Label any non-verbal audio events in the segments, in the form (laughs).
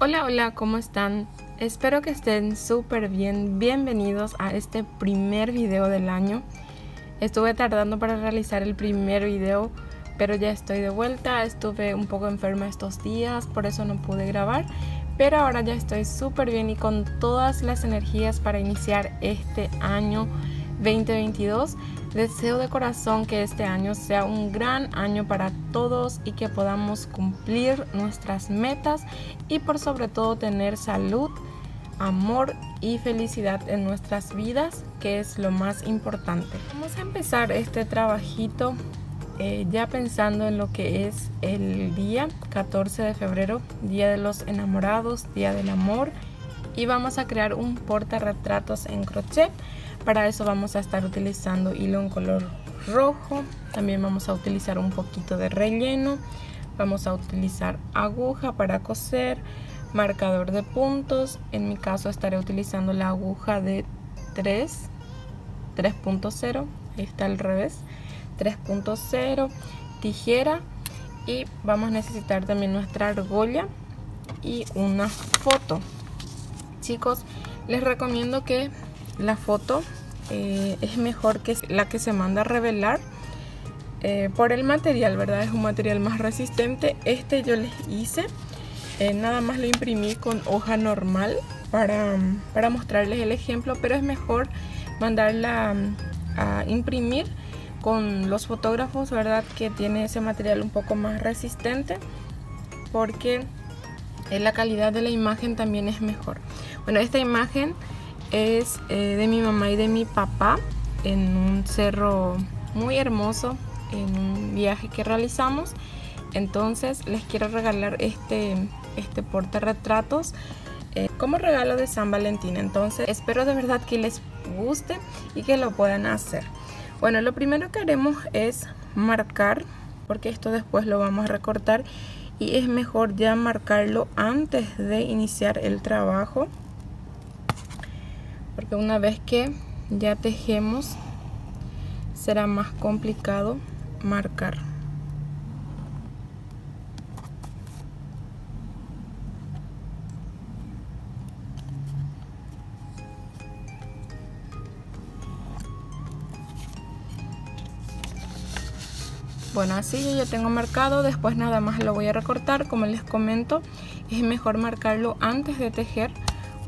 Hola, hola, ¿cómo están? Espero que estén súper bien. Bienvenidos a este primer video del año. Estuve tardando para realizar el primer video, pero ya estoy de vuelta. Estuve un poco enferma estos días, por eso no pude grabar. Pero ahora ya estoy súper bien y con todas las energías para iniciar este año 2022. Deseo de corazón que este año sea un gran año para todos y que podamos cumplir nuestras metas y por sobre todo tener salud, amor y felicidad en nuestras vidas, que es lo más importante. Vamos a empezar este trabajito eh, ya pensando en lo que es el día 14 de febrero, Día de los Enamorados, Día del Amor y vamos a crear un portarretratos en crochet para eso vamos a estar utilizando hilo en color rojo. También vamos a utilizar un poquito de relleno. Vamos a utilizar aguja para coser, marcador de puntos. En mi caso estaré utilizando la aguja de 3, 3.0. Ahí está al revés. 3.0, tijera y vamos a necesitar también nuestra argolla y una foto. Chicos, les recomiendo que la foto eh, es mejor que la que se manda a revelar eh, por el material, ¿verdad? Es un material más resistente. Este yo les hice, eh, nada más lo imprimí con hoja normal para, para, mostrarles el ejemplo, pero es mejor mandarla a imprimir con los fotógrafos, ¿verdad? Que tiene ese material un poco más resistente porque la calidad de la imagen también es mejor. Bueno, esta imagen es eh, de mi mamá y de mi papá en un cerro muy hermoso en un viaje que realizamos. Entonces les quiero regalar este este porta retratos eh, como regalo de San Valentín. Entonces espero de verdad que les guste y que lo puedan hacer. Bueno lo primero que haremos es marcar porque esto después lo vamos a recortar y es mejor ya marcarlo antes de iniciar el trabajo porque una vez que ya tejemos será más complicado marcar. Bueno, así yo ya tengo marcado, después nada más lo voy a recortar, como les comento, es mejor marcarlo antes de tejer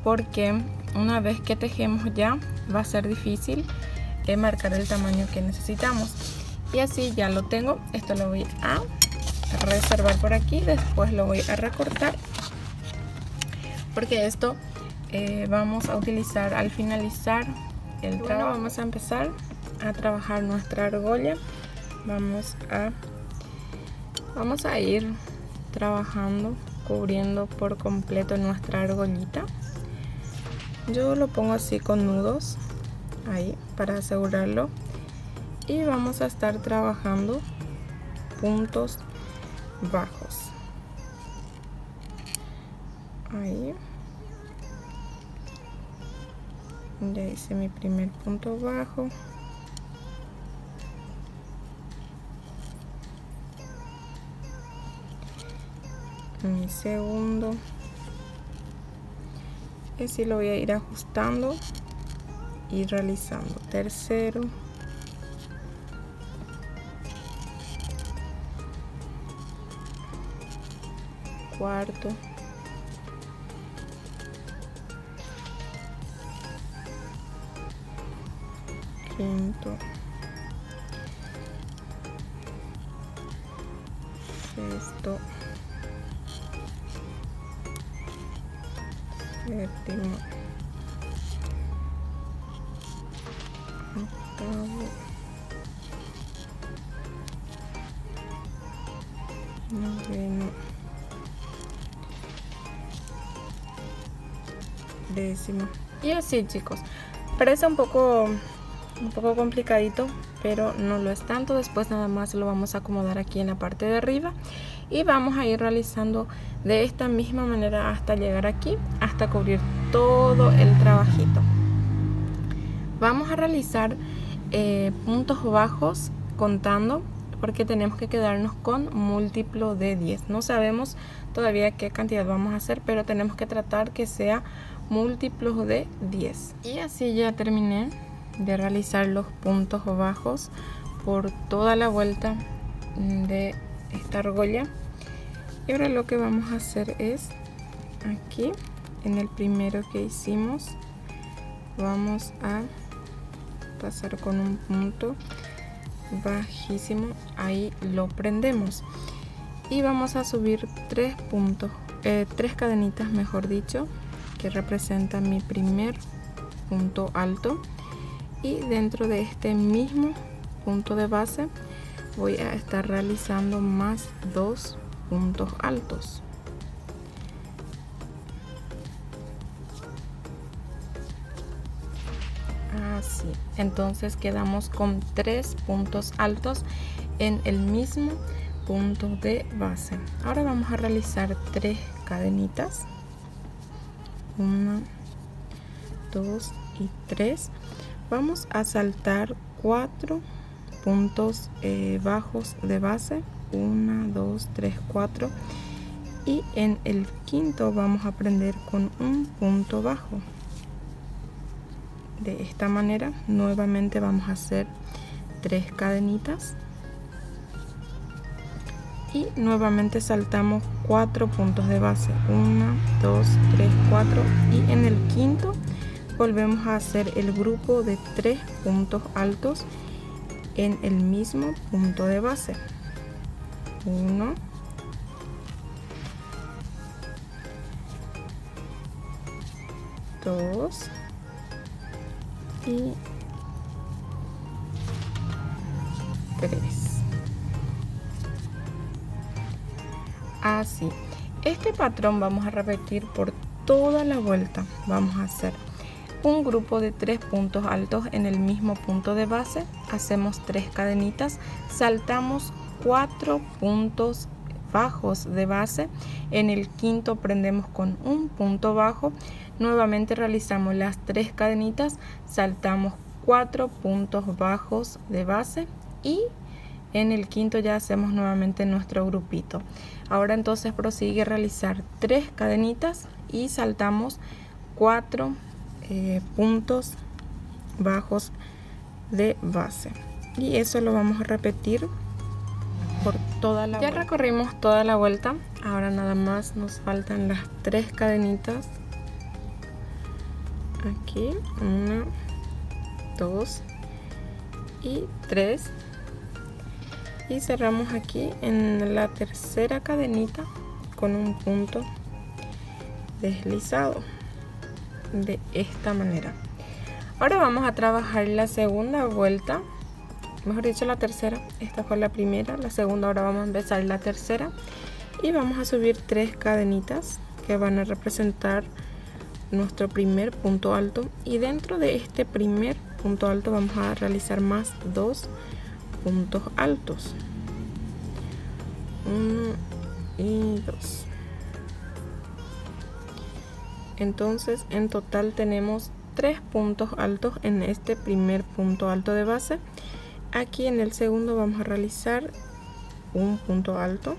porque una vez que tejemos ya va a ser difícil eh, marcar el tamaño que necesitamos. Y así ya lo tengo esto lo voy a reservar por aquí después lo voy a recortar porque esto eh, vamos a utilizar al finalizar el trabajo vamos a empezar a trabajar nuestra argolla vamos a vamos a ir trabajando cubriendo por completo nuestra argollita yo lo pongo así con nudos ahí para asegurarlo. Y vamos a estar trabajando puntos bajos. Ahí. Ya hice mi primer punto bajo. Mi segundo así lo voy a ir ajustando y realizando. Tercero. Cuarto. Quinto décimo. Y así chicos. Parece un poco un poco complicadito pero no lo es tanto. Después nada más lo vamos a acomodar aquí en la parte de arriba. Y vamos a ir realizando de esta misma manera hasta llegar aquí cubrir todo el trabajito vamos a realizar eh, puntos bajos contando porque tenemos que quedarnos con múltiplo de 10 no sabemos todavía qué cantidad vamos a hacer, pero tenemos que tratar que sea múltiplos de 10. Y así ya terminé de realizar los puntos bajos por toda la vuelta de esta argolla. Y ahora lo que vamos a hacer es aquí en el primero que hicimos vamos a pasar con un punto bajísimo ahí lo prendemos. Y vamos a subir tres puntos eh, tres cadenitas mejor dicho que representan mi primer punto alto. Y dentro de este mismo punto de base voy a estar realizando más dos puntos altos entonces quedamos con tres puntos altos en el mismo punto de base. Ahora vamos a realizar tres cadenitas. Una dos y tres. Vamos a saltar cuatro puntos eh, bajos de base. 1 2 3 4 y en el quinto vamos a prender con un punto bajo de esta manera nuevamente vamos a hacer tres cadenitas. Y nuevamente saltamos cuatro puntos de base. 1 2 3 4 y en el quinto volvemos a hacer el grupo de tres puntos altos en el mismo punto de base. 1 2 y 3 así este patrón vamos a repetir por toda la vuelta. Vamos a hacer un grupo de tres puntos altos en el mismo punto de base. Hacemos tres cadenitas. Saltamos cuatro puntos bajos de base. En el quinto prendemos con un punto bajo nuevamente realizamos las tres cadenitas saltamos cuatro puntos bajos de base y en el quinto ya hacemos nuevamente nuestro grupito. Ahora entonces prosigue a realizar tres cadenitas y saltamos cuatro eh, puntos bajos de base. Y eso lo vamos a repetir por toda la ya recorrimos toda la vuelta. Ahora nada más nos faltan las tres cadenitas aquí una dos y tres. Y cerramos aquí en la tercera cadenita con un punto deslizado de esta manera. Ahora vamos a trabajar la segunda vuelta. Mejor dicho la tercera. Esta fue la primera. La segunda ahora vamos a empezar la tercera. Y vamos a subir tres cadenitas que van a representar nuestro primer punto alto. Y dentro de este primer punto alto vamos a realizar más dos puntos altos. Uno y dos. Entonces en total tenemos tres puntos altos en este primer punto alto de base. Aquí en el segundo vamos a realizar un punto alto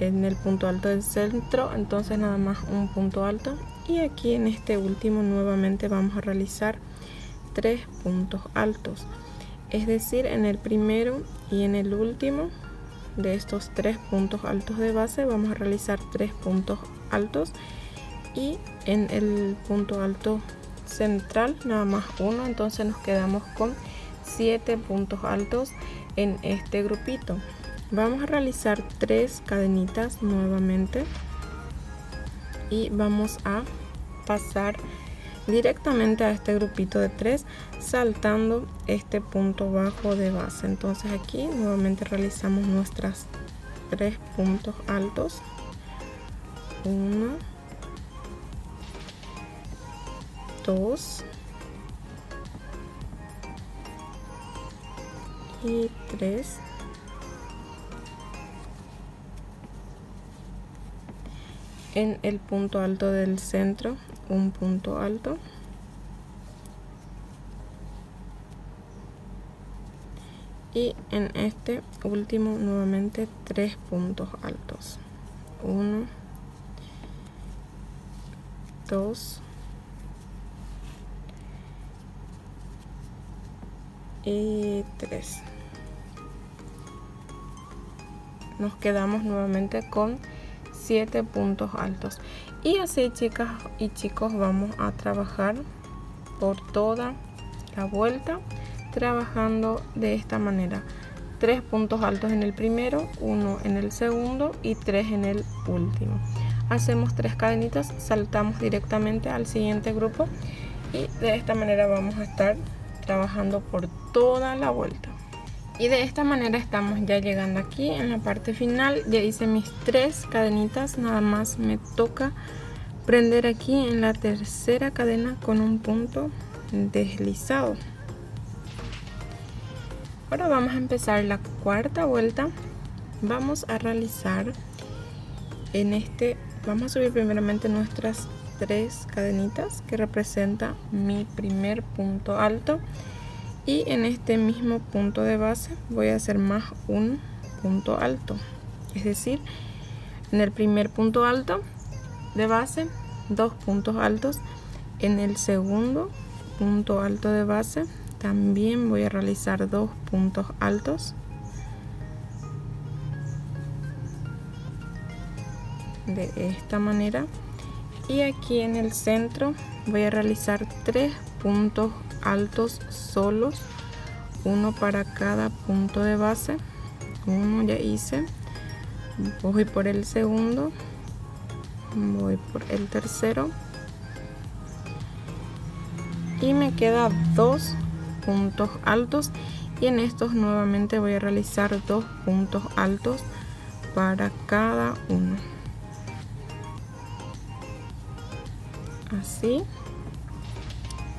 en el punto alto del centro entonces nada más un punto alto. Y aquí en este último nuevamente vamos a realizar tres puntos altos. Es decir en el primero y en el último de estos tres puntos altos de base vamos a realizar tres puntos altos. Y en el punto alto central nada más uno entonces nos quedamos con siete puntos altos en este grupito vamos a realizar tres cadenitas nuevamente. Y vamos a pasar directamente a este grupito de tres saltando este punto bajo de base. Entonces aquí nuevamente realizamos nuestras tres puntos altos. Uno dos y tres en el punto alto del centro un punto alto. Y en este último nuevamente tres puntos altos. 1 2 y 3 nos quedamos nuevamente con 7 puntos altos. Y así chicas y chicos vamos a trabajar por toda la vuelta trabajando de esta manera. Tres puntos altos en el primero uno en el segundo y tres en el último. Hacemos tres cadenitas saltamos directamente al siguiente grupo y de esta manera vamos a estar trabajando por toda la vuelta y de esta manera estamos ya llegando aquí en la parte final. Ya hice mis tres cadenitas nada más me toca prender aquí en la tercera cadena con un punto deslizado. Ahora vamos a empezar la cuarta vuelta. Vamos a realizar en este vamos a subir primeramente nuestras tres cadenitas que representa mi primer punto alto y en este mismo punto de base voy a hacer más un punto alto. Es decir en el primer punto alto de base dos puntos altos. En el segundo punto alto de base también voy a realizar dos puntos altos. De esta manera. Y aquí en el centro voy a realizar tres puntos altos solos uno para cada punto de base. Uno ya hice. Voy por el segundo. Voy por el tercero. Y me queda dos puntos altos. Y en estos nuevamente voy a realizar dos puntos altos para cada uno. Así.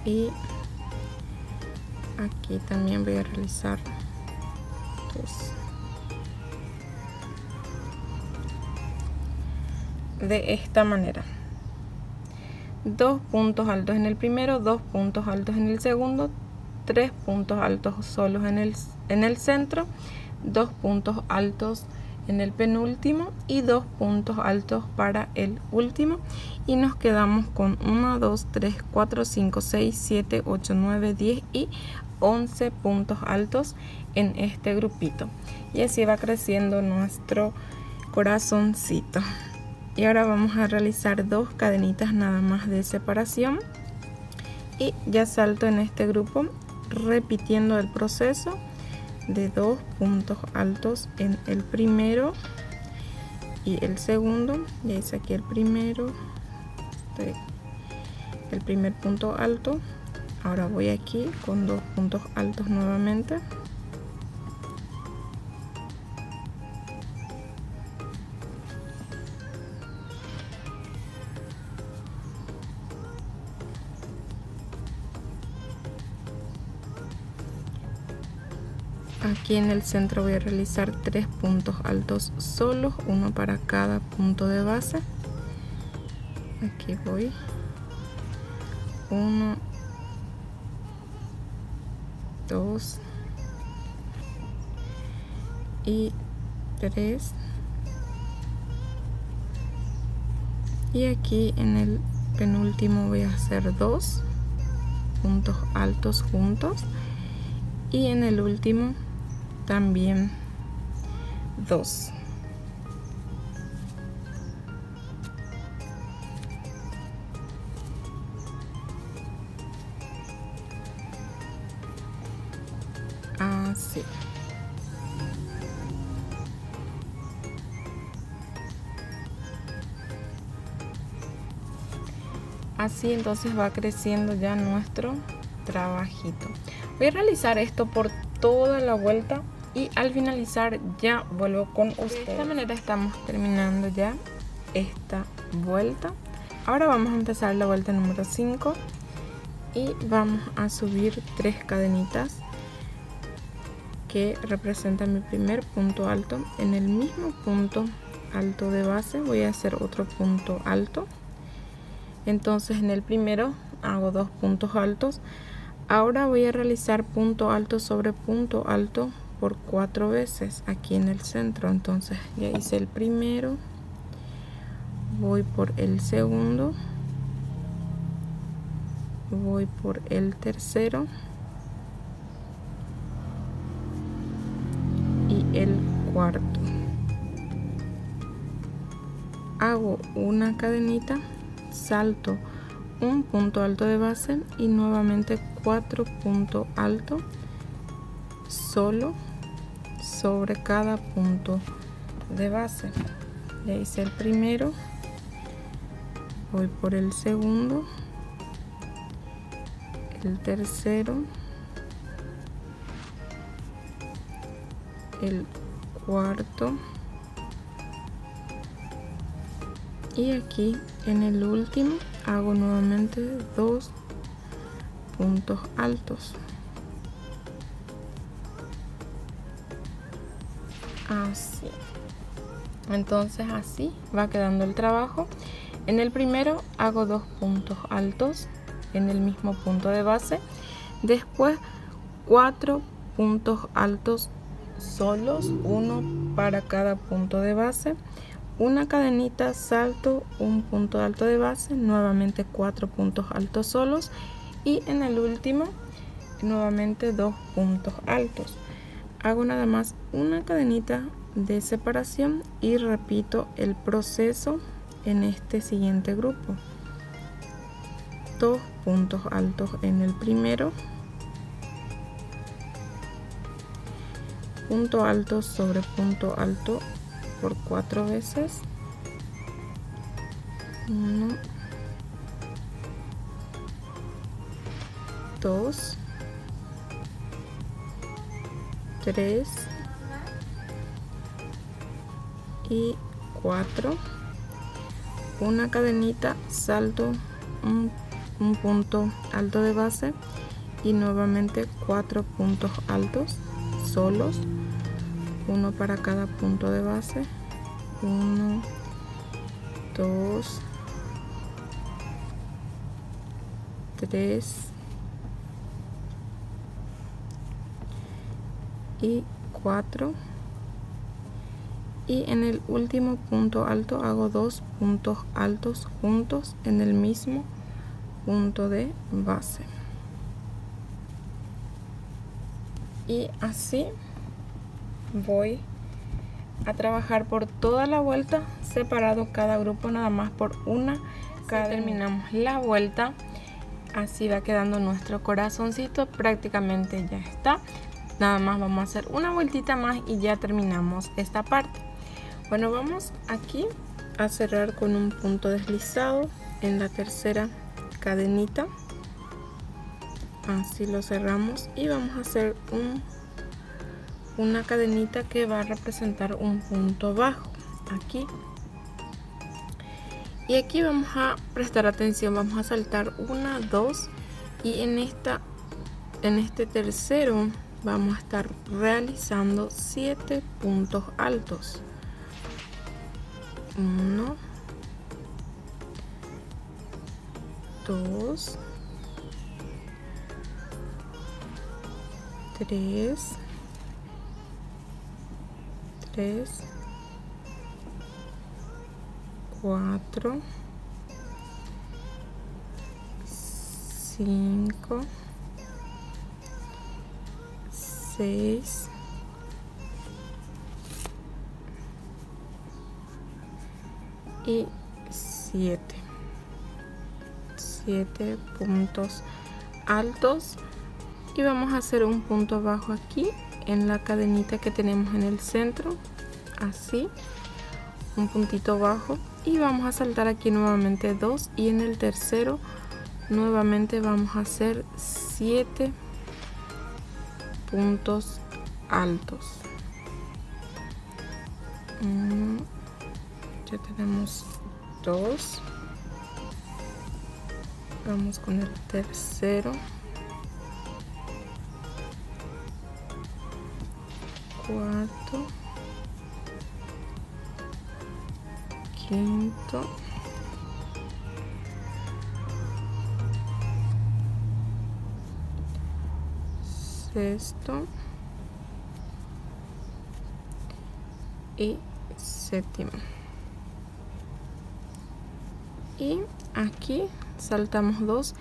Y aquí también voy a realizar de esta manera. Dos puntos altos en el primero dos puntos altos en el segundo tres puntos altos solos en el, en el centro dos puntos altos en el penúltimo y dos puntos altos para el último. Y nos quedamos con 1 2 3 4 5 6 7 8 9 10 y 11 puntos altos en este grupito. Y así va creciendo nuestro corazoncito. Y ahora vamos a realizar dos cadenitas nada más de separación. Y ya salto en este grupo repitiendo el proceso de dos puntos altos en el primero y el segundo. Ya hice aquí el primero el primer punto alto ahora voy aquí con dos puntos altos nuevamente. Aquí en el centro voy a realizar tres puntos altos solos uno para cada punto de base. Aquí voy. Uno 2 y 3 y aquí en el penúltimo voy a hacer dos puntos altos juntos y en el último también dos así entonces va creciendo ya nuestro trabajito. Voy a realizar esto por toda la vuelta y al finalizar ya vuelvo con ustedes de esta manera estamos terminando ya esta vuelta. Ahora vamos a empezar la vuelta número 5 y vamos a subir tres cadenitas que representa mi primer punto alto. En el mismo punto alto de base voy a hacer otro punto alto entonces en el primero hago dos puntos altos. Ahora voy a realizar punto alto sobre punto alto por cuatro veces aquí en el centro. Entonces ya hice el primero voy por el segundo voy por el tercero y el cuarto. Hago una cadenita salto un punto alto de base y nuevamente cuatro puntos altos solo sobre cada punto de base. Ya hice el primero voy por el segundo el tercero el cuarto y aquí en el último hago nuevamente dos puntos altos. Así. Entonces así va quedando el trabajo. En el primero hago dos puntos altos en el mismo punto de base. Después cuatro puntos altos solos uno para cada punto de base una cadenita salto un punto alto de base nuevamente cuatro puntos altos solos y en el último nuevamente dos puntos altos. Hago nada más una cadenita de separación y repito el proceso en este siguiente grupo. Dos puntos altos en el primero punto alto sobre punto alto por cuatro veces. Uno. Dos. Tres. Y cuatro. Una cadenita salto un, un punto alto de base y nuevamente cuatro puntos altos solos uno para cada punto de base. 1 2 3 y 4 y en el último punto alto hago dos puntos altos juntos en el mismo punto de base. Y así voy a trabajar por toda la vuelta separado cada grupo nada más por una. Cada terminamos. la vuelta así va quedando nuestro corazoncito prácticamente ya está. Nada más vamos a hacer una vueltita más y ya terminamos esta parte. Bueno vamos aquí a cerrar con un punto deslizado en la tercera cadenita. Así lo cerramos y vamos a hacer un una cadenita que va a representar un punto bajo aquí. Y aquí vamos a prestar atención vamos a saltar una dos y en esta en este tercero vamos a estar realizando siete puntos altos. 1 2 3 3 4 5 6 y 7 7 puntos altos. Y vamos a hacer un punto bajo aquí en la cadenita que tenemos en el centro así un puntito bajo y vamos a saltar aquí nuevamente dos y en el tercero nuevamente vamos a hacer siete puntos altos. Ya tenemos dos. Vamos con el tercero cuarto, quinto, sexto, y séptimo. Y aquí saltamos dos.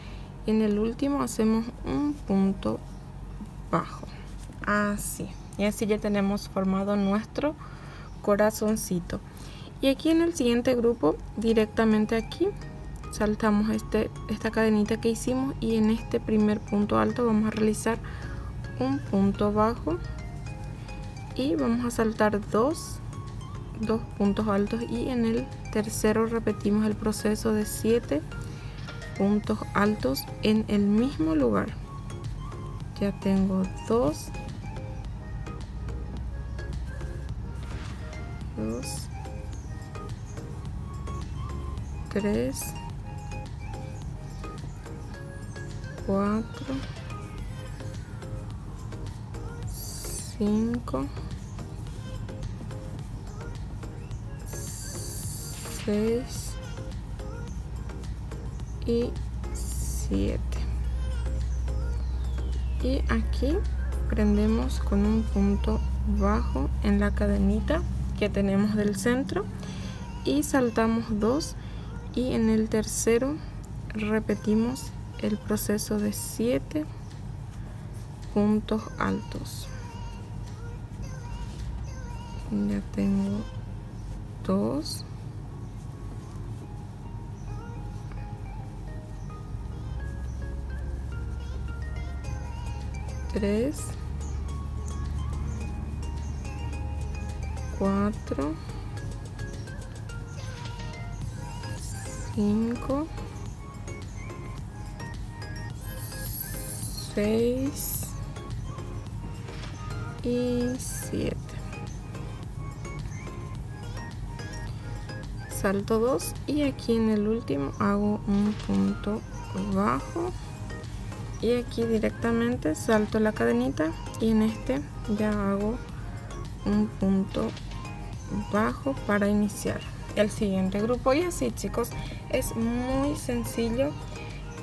Y en el último hacemos un punto bajo. Así y así ya tenemos formado nuestro corazoncito. Y aquí en el siguiente grupo directamente aquí saltamos este esta cadenita que hicimos y en este primer punto alto vamos a realizar un punto bajo y vamos a saltar dos dos puntos altos y en el tercero repetimos el proceso de siete puntos altos en el mismo lugar. Ya tengo dos tres cuatro cinco seis y siete. Y aquí prendemos con un punto bajo en la cadenita que tenemos del centro. Y saltamos dos. Y en el tercero repetimos el proceso de 7 puntos altos. Ya tengo dos. Tres cuatro cinco 6 y 7 salto 2 y aquí en el último hago un punto bajo. Y aquí directamente salto la cadenita y en este ya hago un punto bajo para iniciar el siguiente grupo. Y así chicos es muy sencillo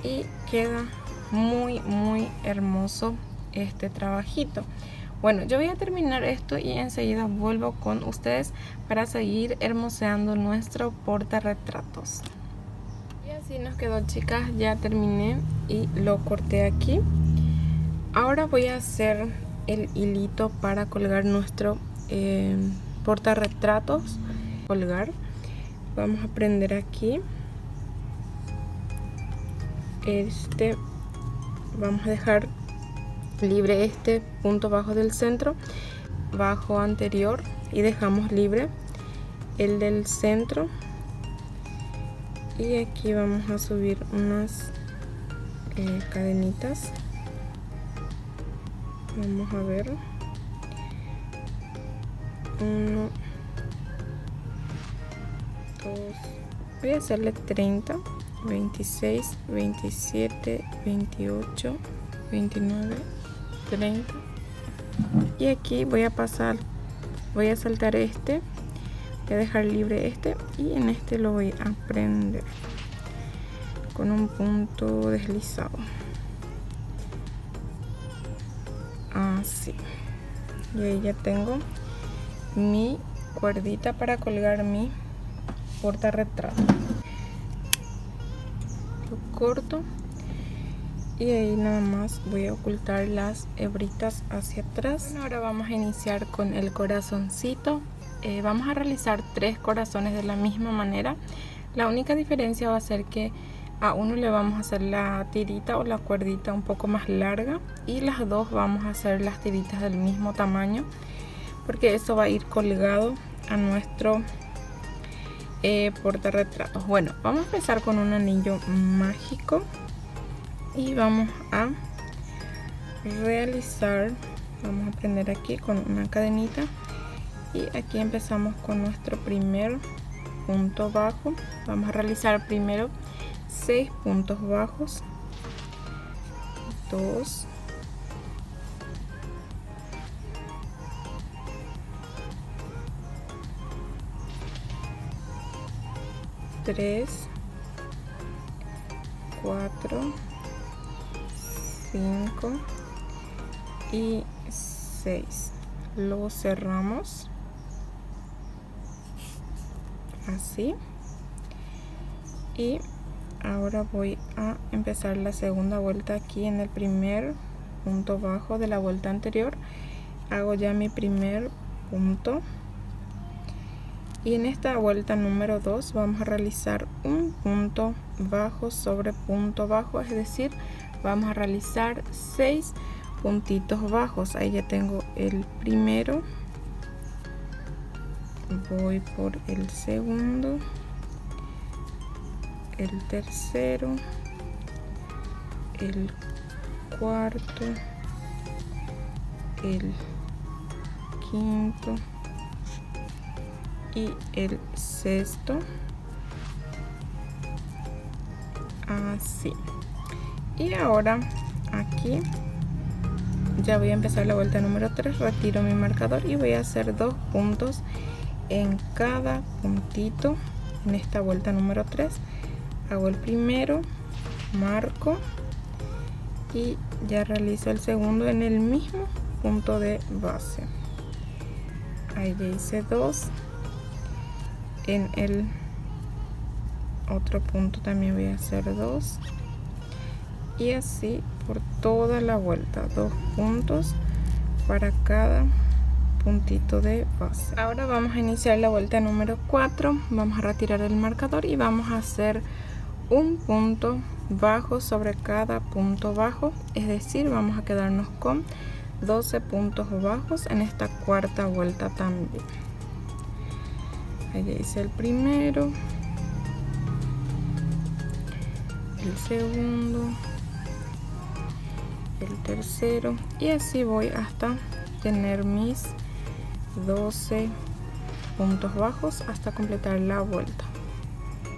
y queda muy muy hermoso este trabajito. Bueno yo voy a terminar esto y enseguida vuelvo con ustedes para seguir hermoseando nuestro portarretratos. Y así nos quedó chicas ya terminé y lo corté aquí. Ahora voy a hacer el hilito para colgar nuestro eh, portarretratos colgar. Vamos a prender aquí. Este vamos a dejar libre este punto bajo del centro bajo anterior y dejamos libre el del centro. Y aquí vamos a subir unas eh, cadenitas. Vamos a ver uno. Dos. Voy a hacerle 30 26, 27, 28, 29, 30 y aquí voy a pasar voy a saltar este. Voy a dejar libre este y en este lo voy a prender con un punto deslizado. Así. Y ahí ya tengo mi cuerdita para colgar mi porta retrato corto y ahí nada más voy a ocultar las hebritas hacia atrás. Ahora vamos a iniciar con el corazoncito. Eh, vamos a realizar tres corazones de la misma manera. La única diferencia va a ser que a uno le vamos a hacer la tirita o la cuerdita un poco más larga y las dos vamos a hacer las tiritas del mismo tamaño porque eso va a ir colgado a nuestro eh, retratos bueno vamos a empezar con un anillo mágico y vamos a realizar vamos a prender aquí con una cadenita y aquí empezamos con nuestro primer punto bajo. Vamos a realizar primero 6 puntos bajos 2 3 4 5 y 6 lo cerramos. Así. Y ahora voy a empezar la segunda vuelta aquí en el primer punto bajo de la vuelta anterior. Hago ya mi primer punto y en esta vuelta número 2 vamos a realizar un punto bajo sobre punto bajo es decir vamos a realizar 6 puntitos bajos. Ahí ya tengo el primero voy por el segundo el tercero el cuarto el quinto y el sexto. Así. Y ahora aquí ya voy a empezar la vuelta número 3 retiro mi marcador y voy a hacer dos puntos en cada puntito en esta vuelta número 3 hago el primero marco y ya realizo el segundo en el mismo punto de base. Ahí ya hice dos en el otro punto también voy a hacer dos. Y así por toda la vuelta dos puntos para cada puntito de base. Ahora vamos a iniciar la vuelta número 4 vamos a retirar el marcador y vamos a hacer un punto bajo sobre cada punto bajo. Es decir vamos a quedarnos con 12 puntos bajos en esta cuarta vuelta también ahí hice el primero el segundo el tercero y así voy hasta tener mis 12 puntos bajos hasta completar la vuelta.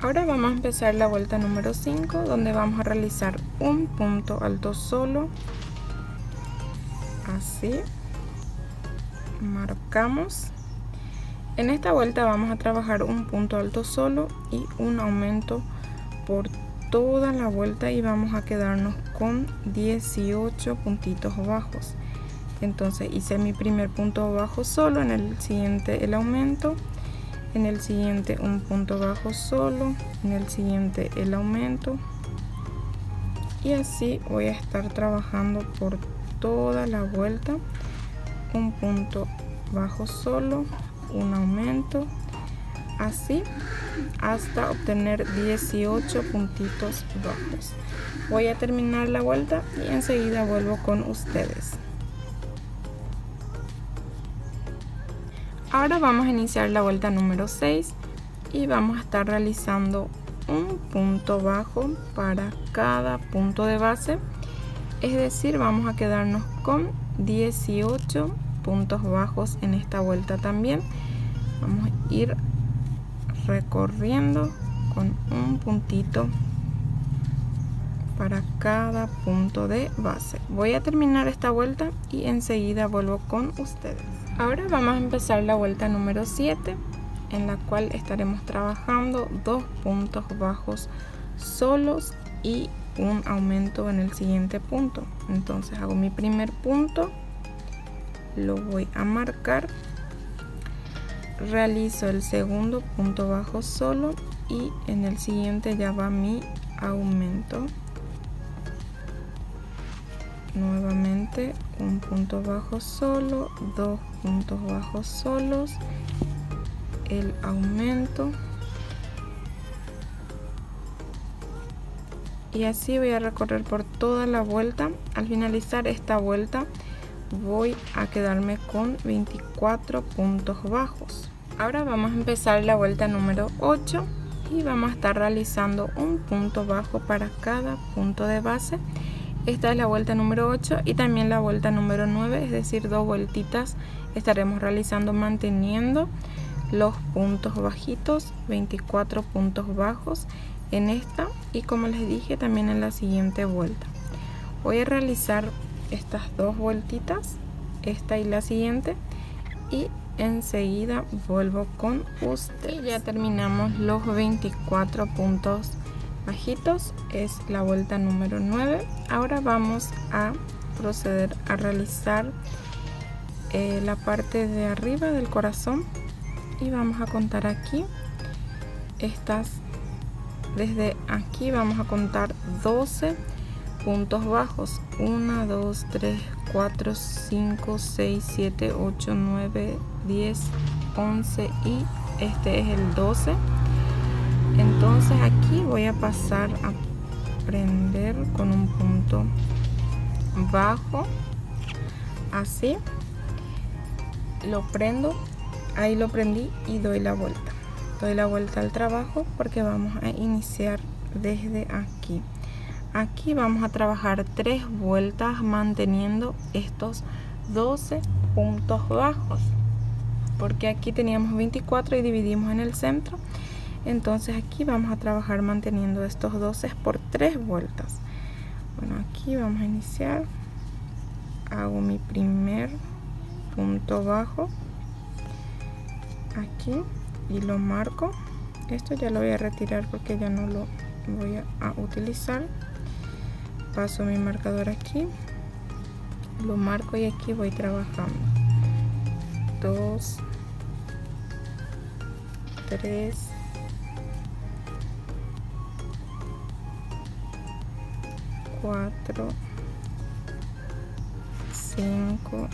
Ahora vamos a empezar la vuelta número 5 donde vamos a realizar un punto alto solo. Así marcamos en esta vuelta vamos a trabajar un punto alto solo y un aumento por toda la vuelta y vamos a quedarnos con 18 puntitos bajos. Entonces hice mi primer punto bajo solo en el siguiente el aumento en el siguiente un punto bajo solo en el siguiente el aumento. Y así voy a estar trabajando por toda la vuelta un punto bajo solo un aumento así hasta obtener 18 puntitos bajos voy a terminar la vuelta y enseguida vuelvo con ustedes. Ahora vamos a iniciar la vuelta número 6 y vamos a estar realizando un punto bajo para cada punto de base. Es decir vamos a quedarnos con 18 puntos bajos en esta vuelta también. Vamos a ir recorriendo con un puntito para cada punto de base. Voy a terminar esta vuelta y enseguida vuelvo con ustedes. Ahora vamos a empezar la vuelta número 7 en la cual estaremos trabajando dos puntos bajos solos y un aumento en el siguiente punto. Entonces hago mi primer punto lo voy a marcar. Realizo el segundo punto bajo solo y en el siguiente ya va mi aumento. Nuevamente un punto bajo solo dos puntos bajos solos el aumento. Y así voy a recorrer por toda la vuelta. Al finalizar esta vuelta voy a quedarme con 24 puntos bajos. Ahora vamos a empezar la vuelta número 8 y vamos a estar realizando un punto bajo para cada punto de base. Esta es la vuelta número 8 y también la vuelta número 9 es decir dos vueltitas estaremos realizando manteniendo los puntos bajitos 24 puntos bajos en esta y como les dije también en la siguiente vuelta. Voy a realizar estas dos vueltitas esta y la siguiente y enseguida vuelvo con usted y ya terminamos los 24 puntos bajitos es la vuelta número 9 ahora vamos a proceder a realizar eh, la parte de arriba del corazón y vamos a contar aquí. Estas desde aquí vamos a contar 12 puntos bajos. 1 2 3 4 5 6 7 8 9 10 11 y este es el 12 entonces aquí voy a pasar a prender con un punto bajo. Así. Lo prendo. Ahí lo prendí y doy la vuelta. Doy la vuelta al trabajo porque vamos a iniciar desde aquí aquí vamos a trabajar tres vueltas manteniendo estos 12 puntos bajos porque aquí teníamos 24 y dividimos en el centro. Entonces aquí vamos a trabajar manteniendo estos 12 por tres vueltas. Bueno aquí vamos a iniciar. Hago mi primer punto bajo aquí y lo marco. Esto ya lo voy a retirar porque ya no lo voy a utilizar paso mi marcador aquí lo marco y aquí voy trabajando. 2 3 4 5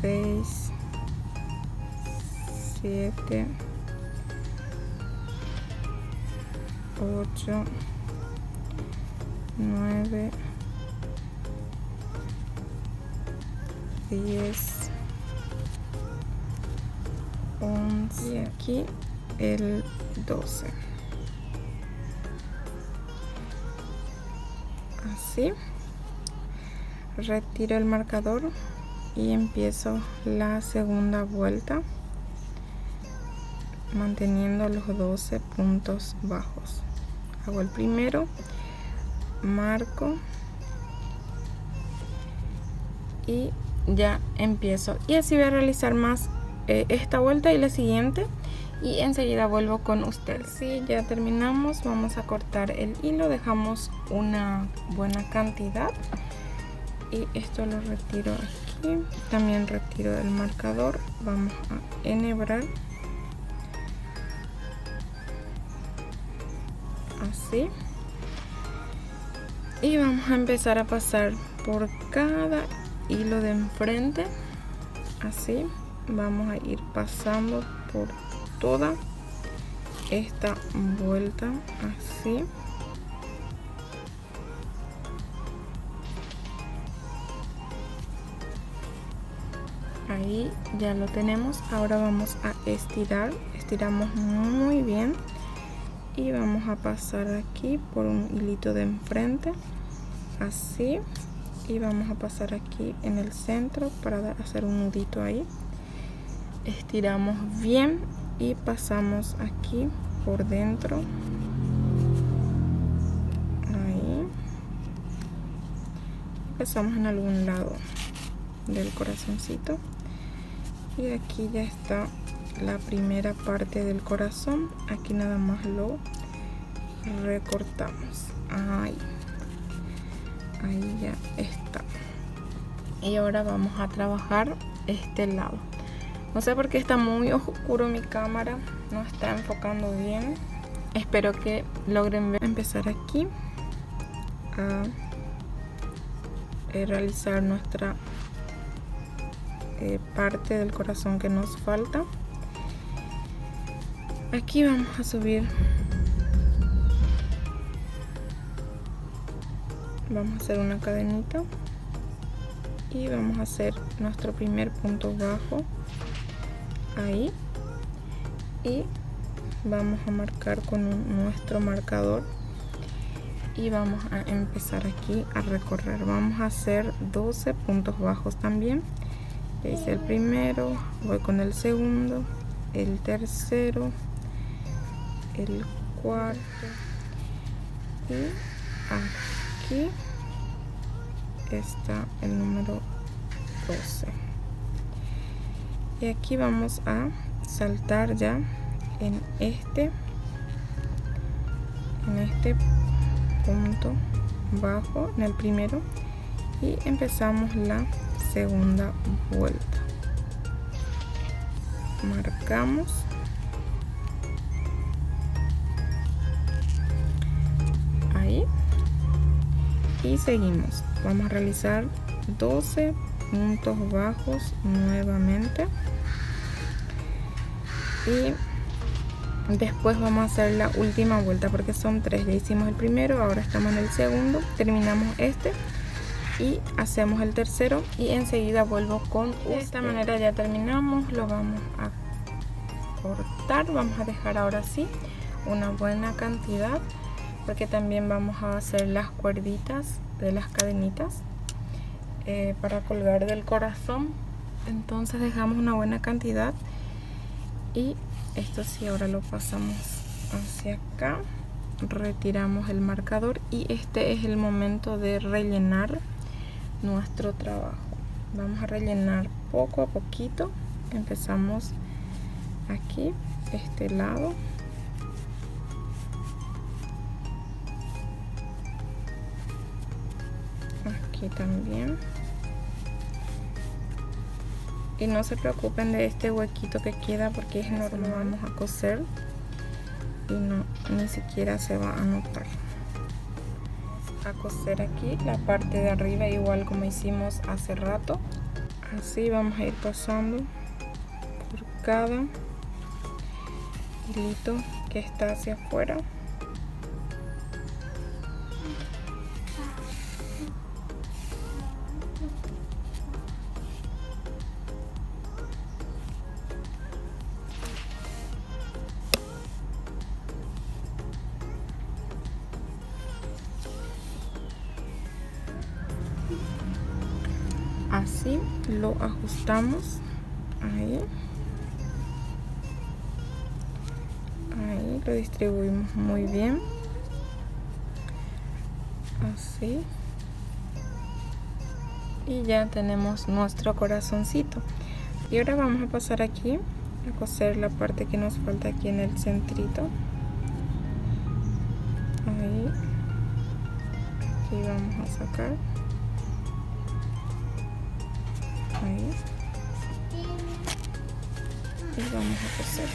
6 7 8 9 10 11 y aquí el 12 así retiro el marcador y empiezo la segunda vuelta manteniendo los 12 puntos bajos. Hago el primero marco y ya empiezo. Y así voy a realizar más eh, esta vuelta y la siguiente. Y enseguida vuelvo con ustedes. Si ya terminamos. Vamos a cortar el hilo. Dejamos una buena cantidad. Y esto lo retiro aquí. También retiro el marcador. Vamos a enhebrar. Así y vamos a empezar a pasar por cada hilo de enfrente. Así vamos a ir pasando por toda esta vuelta. Así. Ahí ya lo tenemos. Ahora vamos a estirar. Estiramos muy bien. Y vamos a pasar aquí por un hilito de enfrente así. Y vamos a pasar aquí en el centro para hacer un nudito ahí. Estiramos bien y pasamos aquí por dentro. Ahí. Pasamos en algún lado del corazoncito. Y aquí ya está la primera parte del corazón. Aquí nada más lo recortamos. Ahí ahí ya está. Y ahora vamos a trabajar este lado. No sé por qué está muy oscuro mi cámara no está enfocando bien. Espero que logren ver. empezar aquí a realizar nuestra eh, parte del corazón que nos falta. Aquí vamos a subir vamos a hacer una cadenita. Y vamos a hacer nuestro primer punto bajo. Ahí. Y vamos a marcar con nuestro marcador. Y vamos a empezar aquí a recorrer. Vamos a hacer 12 puntos bajos también. Hice el primero voy con el segundo el tercero el cuarto y aquí está el número 12 y aquí vamos a saltar ya en este en este punto bajo en el primero y empezamos la segunda vuelta. Marcamos y seguimos. Vamos a realizar 12 puntos bajos nuevamente. Y después vamos a hacer la última vuelta porque son tres. Ya hicimos el primero ahora estamos en el segundo. Terminamos este y hacemos el tercero. Y enseguida vuelvo con de esta manera ya terminamos. Lo vamos a cortar. Vamos a dejar ahora sí una buena cantidad porque también vamos a hacer las cuerditas de las cadenitas eh, para colgar del corazón. Entonces dejamos una buena cantidad y esto sí ahora lo pasamos hacia acá. Retiramos el marcador y este es el momento de rellenar nuestro trabajo. Vamos a rellenar poco a poquito. Empezamos aquí este lado aquí también. Y no se preocupen de este huequito que queda porque es normal vamos a coser. Y no ni siquiera se va a notar. A coser aquí la parte de arriba igual como hicimos hace rato. Así vamos a ir pasando por cada hilito que está hacia afuera lo ajustamos ahí. Ahí lo distribuimos muy bien. Así. Y ya tenemos nuestro corazoncito. Y ahora vamos a pasar aquí a coser la parte que nos falta aquí en el centrito. Ahí. Aquí vamos a sacar aquí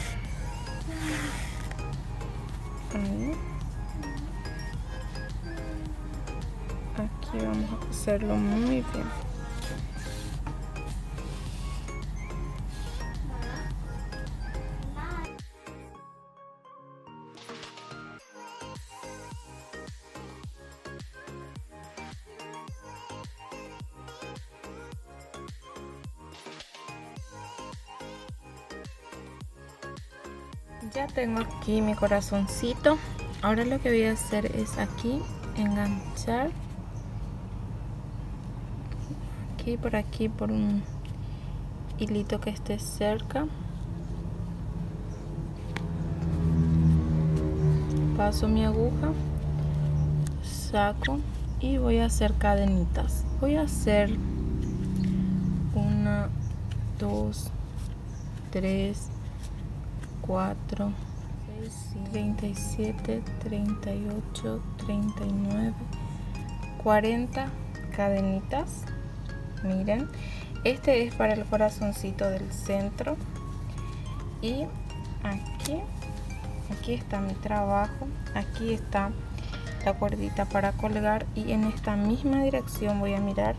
vamos a coserlo muy bien tengo aquí mi corazoncito. Ahora lo que voy a hacer es aquí enganchar. Aquí por aquí por un hilito que esté cerca. Paso mi aguja saco y voy a hacer cadenitas. Voy a hacer una dos tres 4, 37, 38, 39, 40 cadenitas. Miren, este es para el corazoncito del centro. Y aquí, aquí está mi trabajo. Aquí está la cuerdita para colgar y en esta misma dirección voy a mirar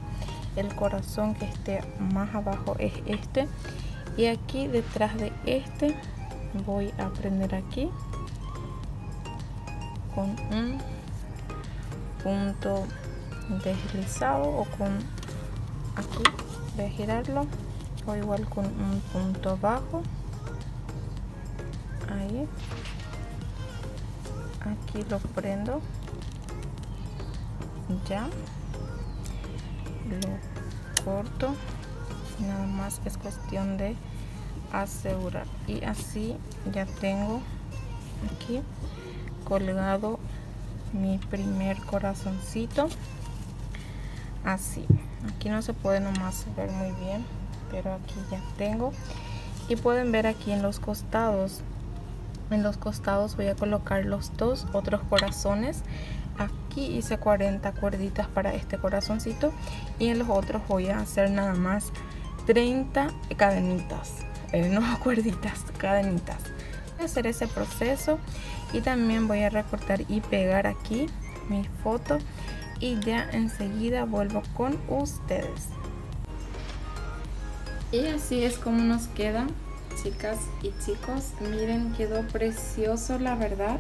el corazón que esté más abajo es este y aquí detrás de este voy a prender aquí con un punto deslizado o con aquí voy a girarlo o igual con un punto bajo. Ahí. Aquí lo prendo. Ya. Lo corto. Nada más es cuestión de asegurar. Y así ya tengo aquí colgado mi primer corazoncito. Así aquí no se puede nomás ver muy bien pero aquí ya tengo. Y pueden ver aquí en los costados. En los costados voy a colocar los dos otros corazones. Aquí hice 40 cuerditas para este corazoncito. Y en los otros voy a hacer nada más 30 cadenitas. Eh, no (laughs) cuerditas, cadenitas. Voy a hacer ese proceso y también voy a recortar y pegar aquí mi foto y ya enseguida vuelvo con ustedes. Y así es como nos queda, chicas y chicos. Miren, quedó precioso la verdad.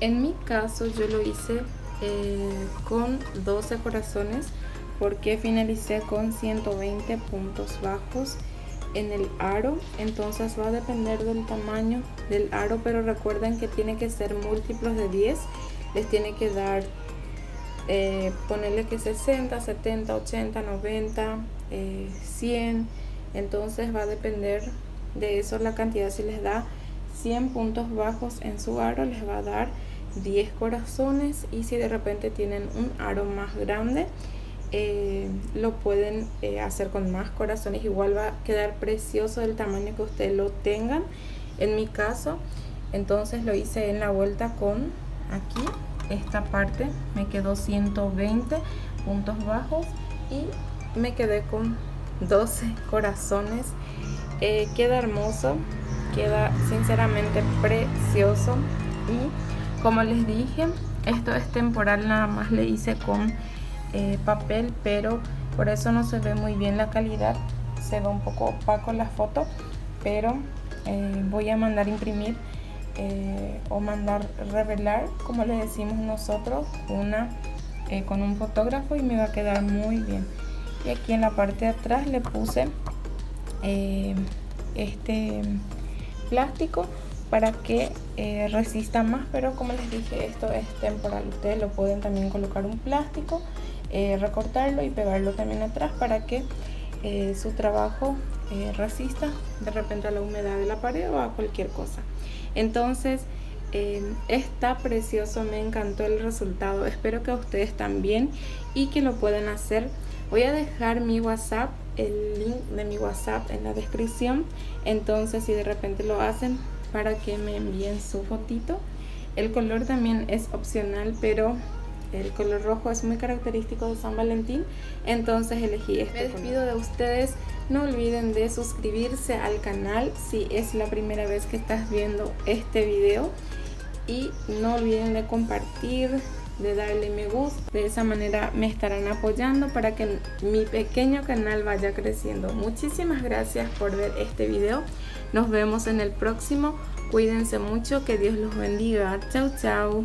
En mi caso yo lo hice eh, con 12 corazones porque finalicé con 120 puntos bajos en el aro entonces va a depender del tamaño del aro pero recuerden que tiene que ser múltiplos de 10 les tiene que dar eh, ponerle que 60 70 80 90 100 entonces va a depender de eso la cantidad. Si les da 100 puntos bajos en su aro les va a dar 10 corazones y si de repente tienen un aro más grande eh, lo pueden eh, hacer con más corazones. Igual va a quedar precioso del tamaño que ustedes lo tengan en mi caso. Entonces lo hice en la vuelta con aquí. Esta parte me quedó 120 puntos bajos y me quedé con 12 corazones. Eh, queda hermoso queda sinceramente precioso. Y como les dije esto es temporal nada más le hice con eh, papel pero por eso no se ve muy bien la calidad. Se ve un poco opaco la foto pero eh, voy a mandar imprimir eh, o mandar revelar como le decimos nosotros una con un fotógrafo y me va a quedar muy bien. Y aquí en la parte de atrás le puse este plástico para que resista más pero como les dije esto es temporal. Ustedes lo pueden también colocar un plástico eh, recortarlo y pegarlo también atrás para que eh, su trabajo eh, resista de repente a la humedad de la pared o a cualquier cosa. Entonces está precioso me encantó el resultado. Espero que a ustedes también y que lo puedan hacer. Voy a dejar mi whatsapp el link de mi whatsapp en la descripción. Entonces si de repente lo hacen para que me envíen su fotito. El color también es opcional pero el color rojo es muy característico de San Valentín, entonces elegí este. Me despido de ustedes. No olviden de suscribirse al canal si es la primera vez que estás viendo este video. Y no olviden de compartir, de darle me gusta. De esa manera me estarán apoyando para que mi pequeño canal vaya creciendo. Muchísimas gracias por ver este video. Nos vemos en el próximo. Cuídense mucho. Que Dios los bendiga. Chau, chau.